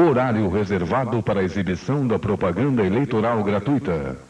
Horário reservado para exibição da propaganda eleitoral gratuita.